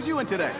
brings you in today?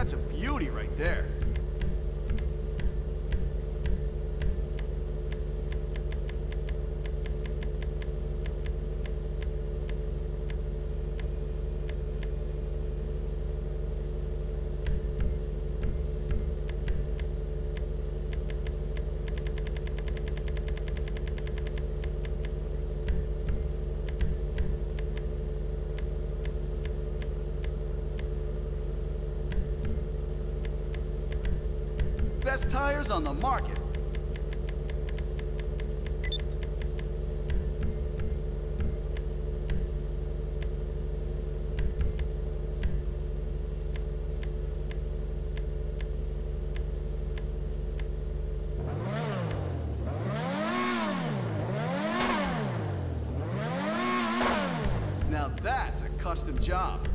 That's a beauty right there. Best tires on the market. Now that's a custom job.